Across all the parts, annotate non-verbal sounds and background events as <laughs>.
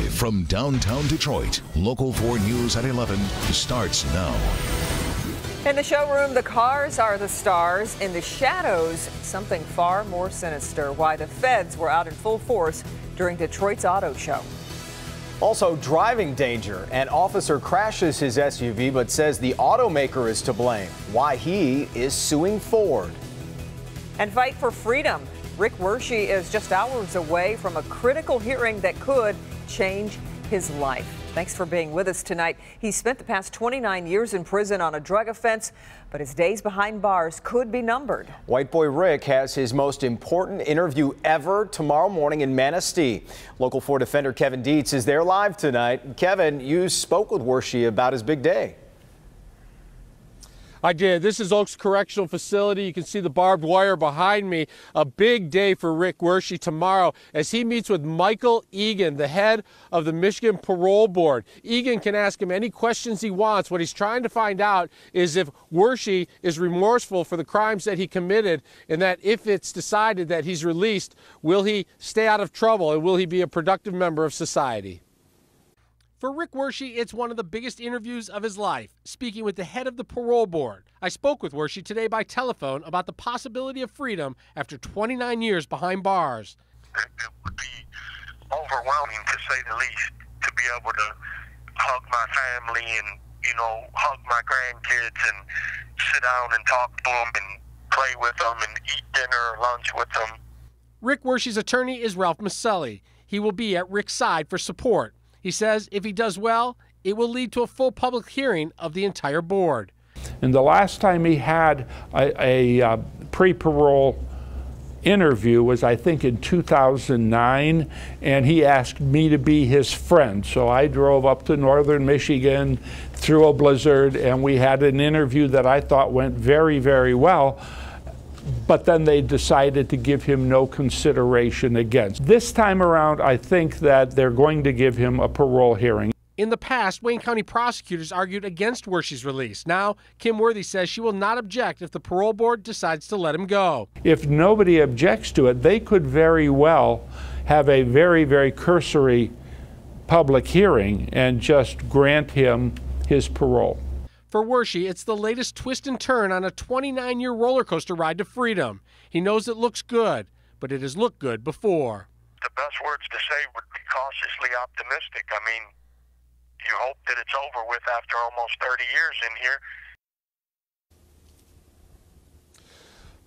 Live from downtown Detroit, Local 4 News at 11 starts now. In the showroom, the cars are the stars. In the shadows, something far more sinister. Why the feds were out in full force during Detroit's auto show. Also, driving danger. An officer crashes his SUV but says the automaker is to blame. Why he is suing Ford. And fight for freedom. Rick Wershe is just hours away from a critical hearing that could change his life. Thanks for being with us tonight. He spent the past 29 years in prison on a drug offense, but his days behind bars could be numbered. White Boy Rick has his most important interview ever tomorrow morning in Manistee. Local 4 defender Kevin Dietz is there live tonight. Kevin, you spoke with Wershe about his big day. I did. This is Oaks Correctional Facility. You can see the barbed wire behind me. A big day for Rick Wershe tomorrow as he meets with Michael Eagen, the head of the Michigan Parole Board. Eagen can ask him any questions he wants. What he's trying to find out is if Wershe is remorseful for the crimes that he committed and that if it's decided that he's released, will he stay out of trouble and will he be a productive member of society? For Rick Wershe, it's one of the biggest interviews of his life, speaking with the head of the parole board. I spoke with Wershe today by telephone about the possibility of freedom after 29 years behind bars. It, it would be overwhelming, to say the least, to be able to hug my family and, you know, hug my grandkids and sit down and talk to them and play with them and eat dinner or lunch with them. Rick Wershe's attorney is Ralph Musilli. He will be at Rick's side for support. He says if he does well, it will lead to a full public hearing of the entire board. And the last time he had a, a uh, pre parole interview was, I think, in 2009, and he asked me to be his friend. So I drove up to northern Michigan through a blizzard, and we had an interview that I thought went very, very well but then they decided to give him no consideration against. This time around, I think that they're going to give him a parole hearing. In the past, Wayne County prosecutors argued against Wershe's release. Now, Kim Worthy says she will not object if the parole board decides to let him go. If nobody objects to it, they could very well have a very, very cursory public hearing and just grant him his parole. For Wershe, it's the latest twist and turn on a 29 year roller coaster ride to freedom. He knows it looks good, but it has looked good before. The best words to say would be cautiously optimistic. I mean, you hope that it's over with after almost 30 years in here.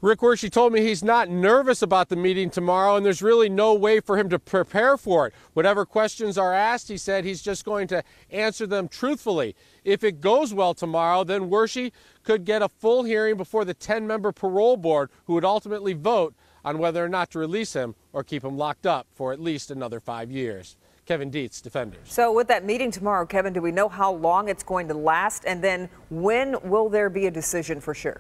Rick Wershe told me he's not nervous about the meeting tomorrow, and there's really no way for him to prepare for it. Whatever questions are asked, he said he's just going to answer them truthfully. If it goes well tomorrow, then Wershe could get a full hearing before the 10 member parole board, who would ultimately vote on whether or not to release him or keep him locked up for at least another five years. Kevin Dietz, Defenders. So, with that meeting tomorrow, Kevin, do we know how long it's going to last? And then when will there be a decision for sure?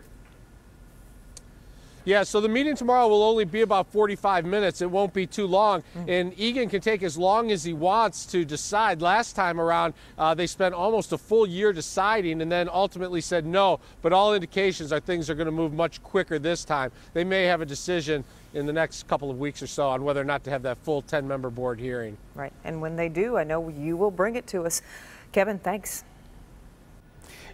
Yeah, so the meeting tomorrow will only be about 45 minutes. It won't be too long. Mm. And Eagen can take as long as he wants to decide. Last time around, uh, they spent almost a full year deciding and then ultimately said no. But all indications are things are going to move much quicker this time. They may have a decision in the next couple of weeks or so on whether or not to have that full 10 member board hearing. Right. And when they do, I know you will bring it to us. Kevin, thanks.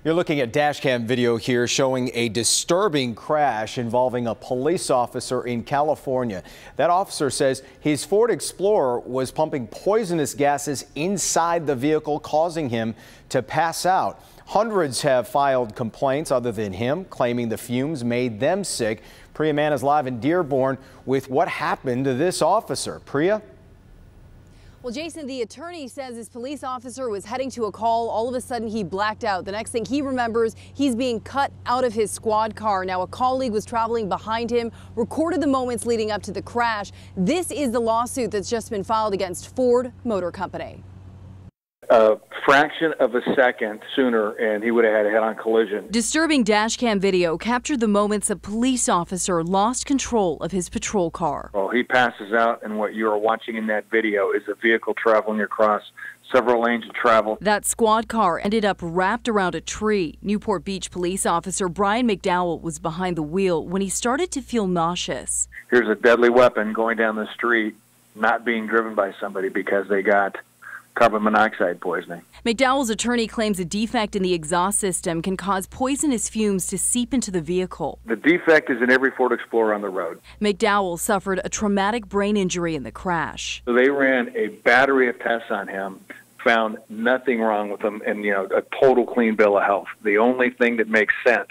You're looking at dashcam video here showing a disturbing crash involving a police officer in California. That officer says his Ford Explorer was pumping poisonous gases inside the vehicle, causing him to pass out. Hundreds have filed complaints other than him, claiming the fumes made them sick. Priya Mann is live in Dearborn with what happened to this officer. Priya? Well, Jason, the attorney says his police officer was heading to a call. All of a sudden, he blacked out. The next thing he remembers, he's being cut out of his squad car. Now, a colleague was traveling behind him, recorded the moments leading up to the crash. This is the lawsuit that's just been filed against Ford Motor Company a fraction of a second sooner and he would have had a head-on collision. Disturbing dashcam video captured the moments a police officer lost control of his patrol car. Well, he passes out and what you are watching in that video is a vehicle traveling across several lanes of travel. That squad car ended up wrapped around a tree. Newport Beach police officer Brian McDowell was behind the wheel when he started to feel nauseous. Here's a deadly weapon going down the street, not being driven by somebody because they got carbon monoxide poisoning. McDowell's attorney claims a defect in the exhaust system can cause poisonous fumes to seep into the vehicle. The defect is in every Ford Explorer on the road. McDowell suffered a traumatic brain injury in the crash. So they ran a battery of tests on him, found nothing wrong with him, and you know a total clean bill of health. The only thing that makes sense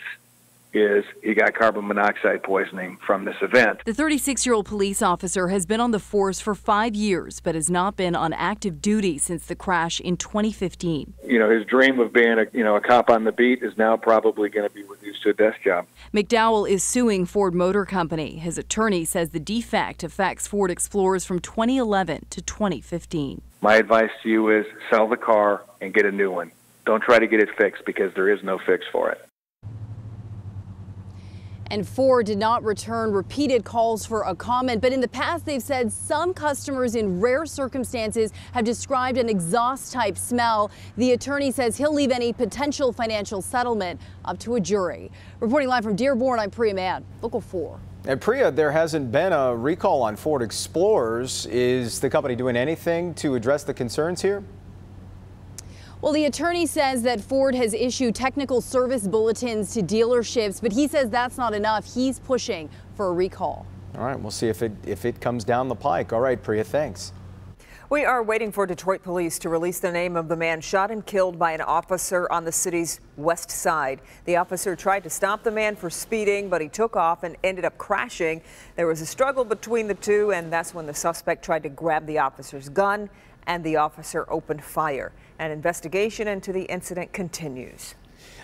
is he got carbon monoxide poisoning from this event. The 36 year old police officer has been on the force for five years, but has not been on active duty since the crash in 2015. You know, his dream of being a you know a cop on the beat is now probably going to be reduced to a desk job. McDowell is suing Ford Motor Company. His attorney says the defect affects Ford Explorers from 2011 to 2015. My advice to you is sell the car and get a new one. Don't try to get it fixed because there is no fix for it. And Ford did not return repeated calls for a comment, but in the past they've said some customers in rare circumstances have described an exhaust type smell. The attorney says he'll leave any potential financial settlement up to a jury. Reporting live from Dearborn, I'm Priya Mann, Local 4. And Priya, there hasn't been a recall on Ford Explorers. Is the company doing anything to address the concerns here? Well, the attorney says that Ford has issued technical service bulletins to dealerships, but he says that's not enough. He's pushing for a recall. All right, we'll see if it if it comes down the pike. All right, Priya, thanks. We are waiting for Detroit police to release the name of the man shot and killed by an officer on the city's west side. The officer tried to stop the man for speeding, but he took off and ended up crashing. There was a struggle between the two, and that's when the suspect tried to grab the officer's gun and the officer opened fire. An investigation into the incident continues.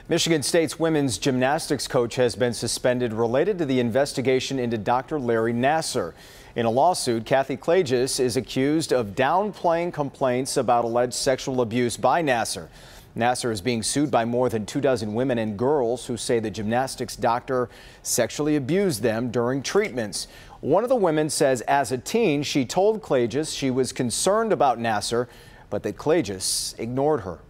Michigan State's women's gymnastics coach has been suspended related to the investigation into Dr. Larry Nassar. In a lawsuit, Kathy Klages is accused of downplaying complaints about alleged sexual abuse by Nassar. Nassar is being sued by more than two dozen women and girls who say the gymnastics doctor sexually abused them during treatments. One of the women says as a teen, she told Klages she was concerned about Nassar, but that Klages ignored her.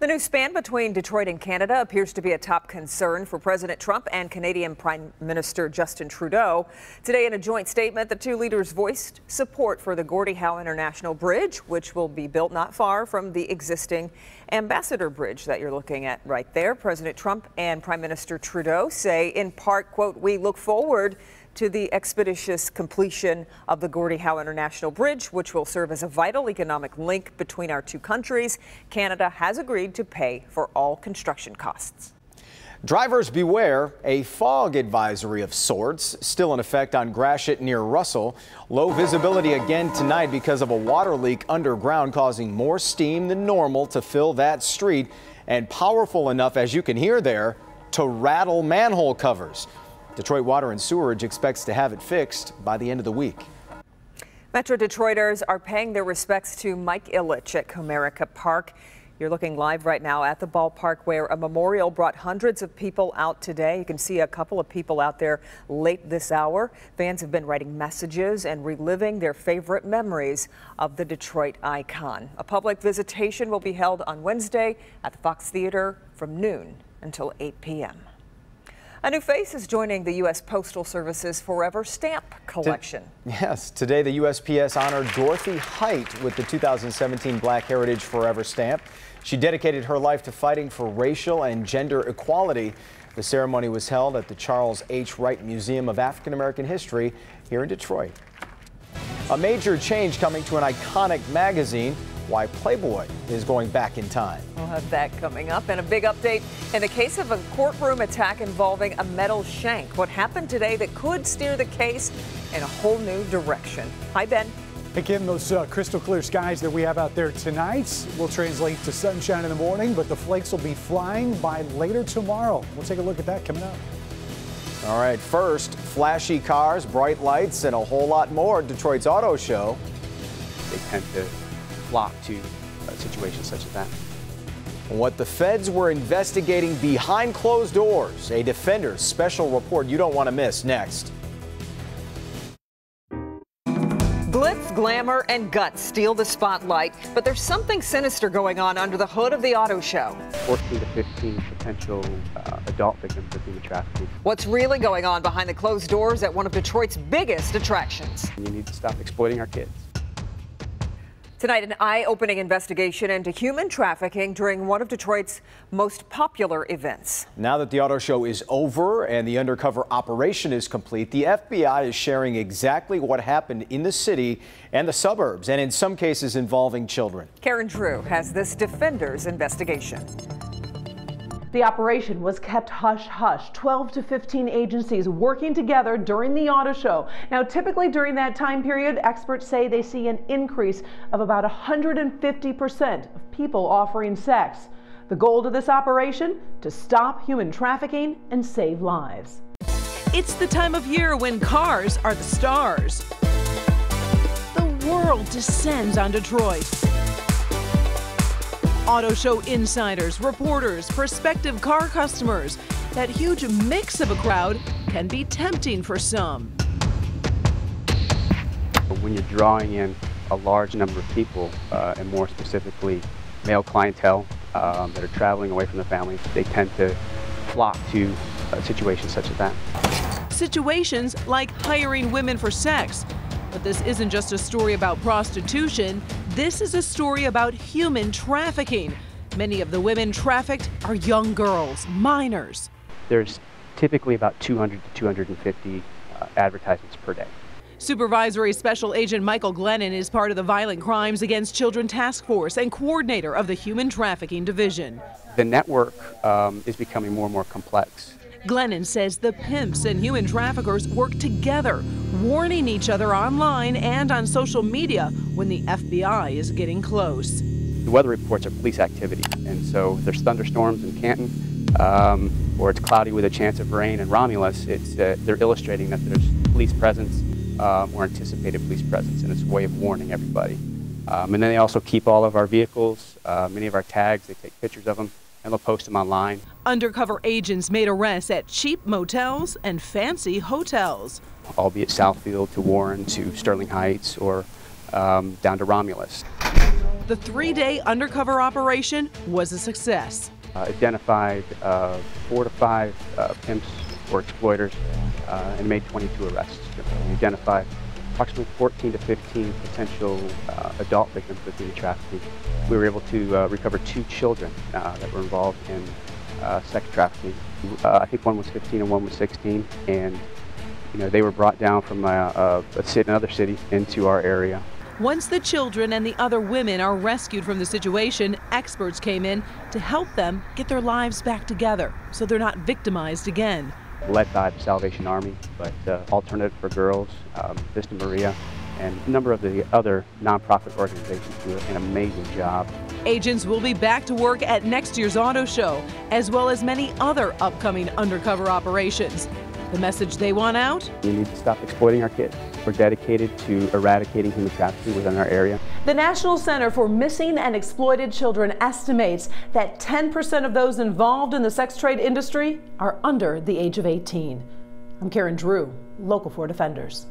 The new span between Detroit and Canada appears to be a top concern for President Trump and Canadian Prime Minister Justin Trudeau. Today, in a joint statement, the two leaders voiced support for the Gordie Howe International Bridge, which will be built not far from the existing Ambassador Bridge that you're looking at right there. President Trump and Prime Minister Trudeau say, in part, quote, we look forward to the expeditious completion of the Gordie Howe International Bridge, which will serve as a vital economic link between our two countries. Canada has agreed to pay for all construction costs. Drivers beware, a fog advisory of sorts still in effect on Gratiot near Russell. Low visibility again tonight because of a water leak underground causing more steam than normal to fill that street and powerful enough, as you can hear there, to rattle manhole covers. Detroit Water and Sewerage expects to have it fixed by the end of the week. Metro Detroiters are paying their respects to Mike Ilitch at Comerica Park. You're looking live right now at the ballpark where a memorial brought hundreds of people out today. You can see a couple of people out there late this hour. Fans have been writing messages and reliving their favorite memories of the Detroit icon. A public visitation will be held on Wednesday at the Fox Theater from noon until 8 p.m. A new face is joining the U.S. Postal Service's Forever Stamp collection. To, yes, today the USPS honored Dorothy Height with the 2017 Black Heritage Forever Stamp. She dedicated her life to fighting for racial and gender equality. The ceremony was held at the Charles H. Wright Museum of African American History here in Detroit. A major change coming to an iconic magazine why Playboy is going back in time. We'll have that coming up. And a big update in the case of a courtroom attack involving a metal shank. What happened today that could steer the case in a whole new direction. Hi, Ben. Hey, Kim, those uh, crystal clear skies that we have out there tonight will translate to sunshine in the morning, but the flakes will be flying by later tomorrow. We'll take a look at that coming up. All right, first, flashy cars, bright lights, and a whole lot more. at Detroit's Auto Show. They tend to flock to situations such as that. What the feds were investigating behind closed doors. A defender's special report you don't want to miss next. Glitz, glamour, and guts steal the spotlight, but there's something sinister going on under the hood of the auto show. 14 to 15 potential uh, adult victims of human trafficking. What's really going on behind the closed doors at one of Detroit's biggest attractions? You need to stop exploiting our kids. Tonight, an eye opening investigation into human trafficking during one of Detroit's most popular events. Now that the auto show is over and the undercover operation is complete, the FBI is sharing exactly what happened in the city and the suburbs, and in some cases involving children. Karen Drew has this Defenders investigation. The operation was kept hush hush. 12 to 15 agencies working together during the auto show. Now, typically during that time period, experts say they see an increase of about 150% of people offering sex. The goal of this operation? To stop human trafficking and save lives. It's the time of year when cars are the stars. The world descends on Detroit. Auto show insiders, reporters, prospective car customers. That huge mix of a crowd can be tempting for some. When you're drawing in a large number of people, uh, and more specifically male clientele um, that are traveling away from the family, they tend to flock to uh, situations such as that. Situations like hiring women for sex. But this isn't just a story about prostitution. This is a story about human trafficking. Many of the women trafficked are young girls, minors. There's typically about 200 to 250 uh, advertisements per day. Supervisory Special Agent Michael Glennon is part of the Violent Crimes Against Children Task Force and coordinator of the Human Trafficking Division. The network um, is becoming more and more complex. Glennon says the pimps and human traffickers work together, warning each other online and on social media when the FBI is getting close. The weather reports are police activity, and so there's thunderstorms in Canton, um, or it's cloudy with a chance of rain in Romulus, it's, uh, they're illustrating that there's police presence um, or anticipated police presence, and it's a way of warning everybody. Um, and then they also keep all of our vehicles, uh, many of our tags, they take pictures of them, and they'll post them online. Undercover agents made arrests at cheap motels and fancy hotels. Albeit Southfield to Warren to Sterling Heights or um, down to Romulus. The three day undercover operation was a success. Uh, identified uh, four to five uh, pimps or exploiters uh, and made 22 arrests. Identified approximately 14 to 15 potential uh, adult victims of human trafficking. We were able to uh, recover two children uh, that were involved in uh, sex trafficking. Uh, I think one was 15 and one was 16, and you know they were brought down from a, a city, another city into our area. Once the children and the other women are rescued from the situation, experts came in to help them get their lives back together so they're not victimized again led by the Salvation Army, but uh, Alternative for Girls, um, Vista Maria, and a number of the other nonprofit organizations do an amazing job. Agents will be back to work at next year's auto show, as well as many other upcoming undercover operations. The message they want out? We need to stop exploiting our kids. We're dedicated to eradicating human trafficking within our area. The National Center for Missing and Exploited Children estimates that 10% of those involved in the sex trade industry are under the age of 18. I'm Karen Drew, Local 4 Defenders.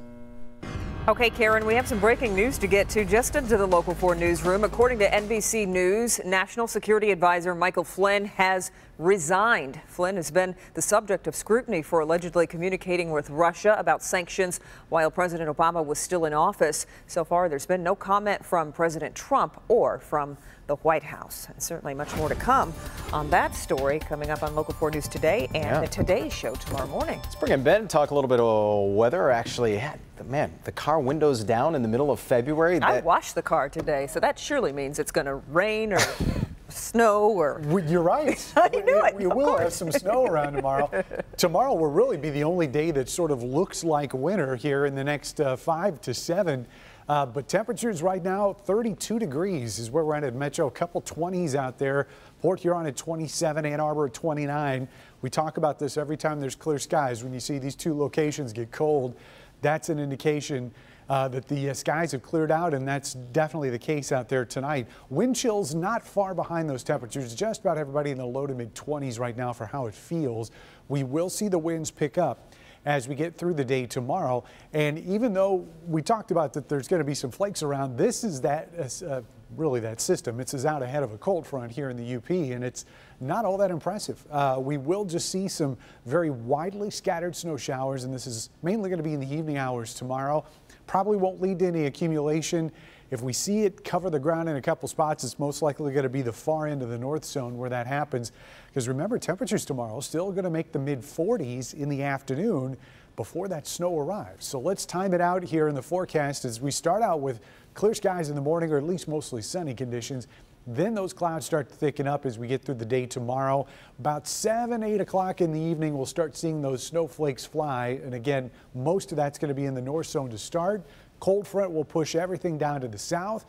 Okay, Karen, we have some breaking news to get to just into the Local 4 newsroom. According to NBC News, National Security Advisor Michael Flynn has resigned. Flynn has been the subject of scrutiny for allegedly communicating with Russia about sanctions while President Obama was still in office. So far, there's been no comment from President Trump or from the White House. And certainly much more to come on that story coming up on Local 4 News today and yeah. the Today Show tomorrow morning. Let's bring in Ben and talk a little bit of weather. Actually, man, the car windows down in the middle of February. That... I washed the car today, so that surely means it's going to rain or <laughs> snow or. You're right. <laughs> I knew it. We, we will have some snow around tomorrow. <laughs> tomorrow will really be the only day that sort of looks like winter here in the next uh, five to seven. Uh, but temperatures right now, 32 degrees is where we're at at Metro. A couple 20s out there. Port Huron at 27, Ann Arbor at 29. We talk about this every time there's clear skies. When you see these two locations get cold, that's an indication uh, that the uh, skies have cleared out, and that's definitely the case out there tonight. Wind chills not far behind those temperatures, just about everybody in the low to mid 20s right now for how it feels. We will see the winds pick up as we get through the day tomorrow. And even though we talked about that there's going to be some flakes around, this is that uh, really that system. It's out ahead of a cold front here in the UP, and it's not all that impressive. Uh, we will just see some very widely scattered snow showers, and this is mainly going to be in the evening hours tomorrow. Probably won't lead to any accumulation If we see it cover the ground in a couple spots, it's most likely going to be the far end of the north zone where that happens. Because remember, temperatures tomorrow still going to make the mid 40s in the afternoon before that snow arrives. So let's time it out here in the forecast as we start out with clear skies in the morning or at least mostly sunny conditions. Then those clouds start to thicken up as we get through the day tomorrow. About 7, 8 o'clock in the evening, we'll start seeing those snowflakes fly. And again, most of that's going to be in the north zone to start. Cold front will push everything down to the south,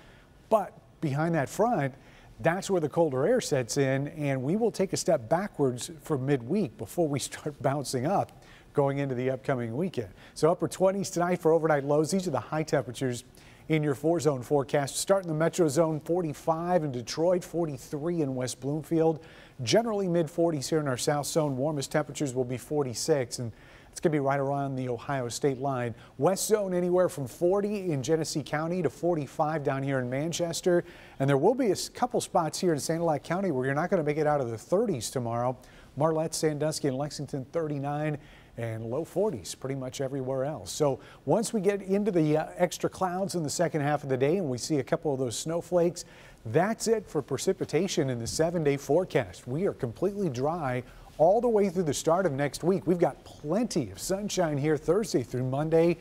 but behind that front, that's where the colder air sets in, and we will take a step backwards for midweek before we <laughs> start bouncing up going into the upcoming weekend. So upper 20s tonight for overnight lows. These are the high temperatures in your four zone forecast. Start in the metro zone 45 in Detroit, 43 in West Bloomfield. Generally mid 40s here in our south zone. Warmest temperatures will be 46 and it's going to be right around the Ohio state line. West zone anywhere from 40 in Genesee County to 45 down here in Manchester. And there will be a couple spots here in Sanilac County where you're not going to make it out of the 30s tomorrow. Marlette, Sandusky, and Lexington 39 and low 40s pretty much everywhere else. So once we get into the uh, extra clouds in the second half of the day and we see a couple of those snowflakes, that's it for precipitation in the seven day forecast. We are completely dry all the way through the start of next week. We've got plenty of sunshine here Thursday through Monday.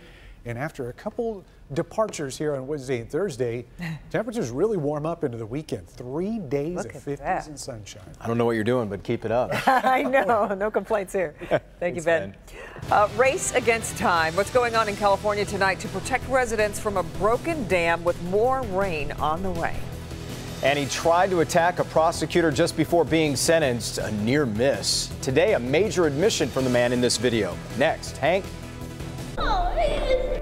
And after a couple departures here on Wednesday and Thursday, <laughs> temperatures really warm up into the weekend. Three days Look of 50s that. and sunshine. I don't know what you're doing, but keep it up. <laughs> I know, no complaints here. <laughs> Thank you, Ben. Uh, race against time. What's going on in California tonight to protect residents from a broken dam with more rain on the way? And he tried to attack a prosecutor just before being sentenced, a near miss. Today, a major admission from the man in this video. Next, Hank.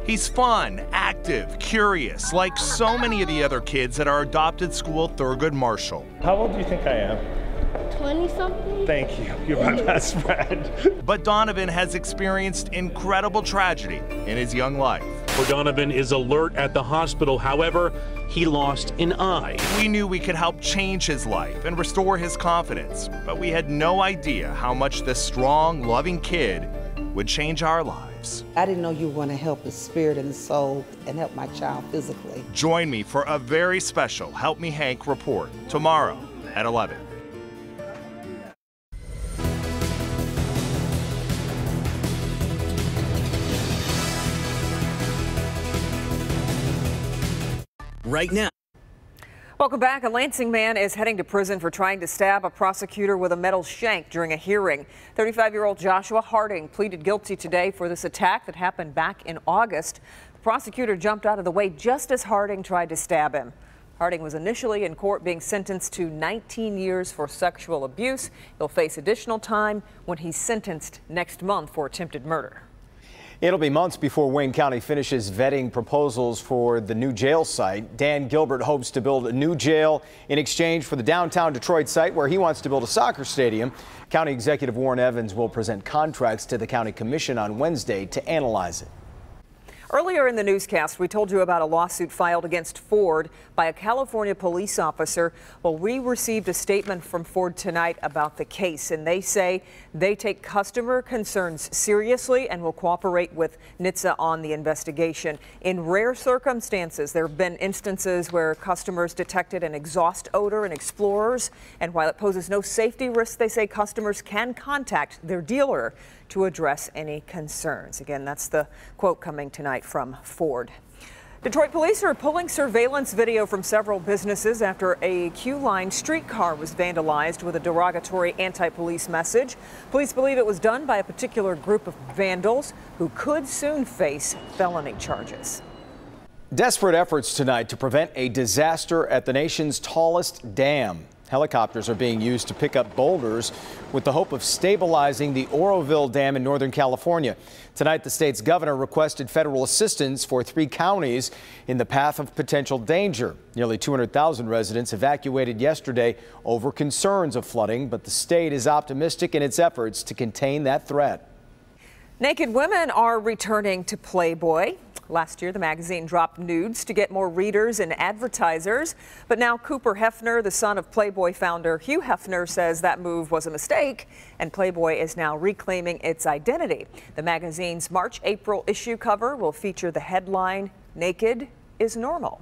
He's fun, active, curious, like so many of the other kids at our adopted school, Thurgood Marshall. How old do you think I am? 20 something? Thank you. You're my best friend. But Donovan has experienced incredible tragedy in his young life. For Donovan is alert at the hospital. However, he lost an eye. We knew we could help change his life and restore his confidence, but we had no idea how much this strong, loving kid would change our lives. I didn't know you want to help the spirit and the soul and help my child physically. Join me for a very special Help Me Hank report tomorrow at 11. Right now. Welcome back. A Lansing man is heading to prison for trying to stab a prosecutor with a metal shank during a hearing. 35 year old Joshua Harding pleaded guilty today for this attack that happened back in August. The prosecutor jumped out of the way just as Harding tried to stab him. Harding was initially in court being sentenced to 19 years for sexual abuse. He'll face additional time when he's sentenced next month for attempted murder. It'll be months before Wayne County finishes vetting proposals for the new jail site. Dan Gilbert hopes to build a new jail in exchange for the downtown Detroit site where he wants to build a soccer stadium. County Executive Warren Evans will present contracts to the County Commission on Wednesday to analyze it. Earlier in the newscast, we told you about a lawsuit filed against Ford by a California police officer. Well, we received a statement from Ford tonight about the case, and they say they take customer concerns seriously and will cooperate with NHTSA on the investigation. In rare circumstances, there have been instances where customers detected an exhaust odor in Explorers, and while it poses no safety risk, they say customers can contact their dealer to address any concerns. Again, that's the quote coming tonight from Ford. Detroit police are pulling surveillance video from several businesses after a Q line streetcar was vandalized with a derogatory anti police message. Police believe it was done by a particular group of vandals who could soon face felony charges. Desperate efforts tonight to prevent a disaster at the nation's tallest dam. Helicopters are being used to pick up boulders with the hope of stabilizing the Oroville Dam in Northern California. Tonight, the state's governor requested federal assistance for three counties in the path of potential danger. Nearly 200,000 residents evacuated yesterday over concerns of flooding, but the state is optimistic in its efforts to contain that threat. Naked women are returning to Playboy. Last year, the magazine dropped nudes to get more readers and advertisers. But now Cooper Hefner, the son of Playboy founder Hugh Hefner, says that move was a mistake, and Playboy is now reclaiming its identity. The magazine's March-April issue cover will feature the headline, Naked is Normal.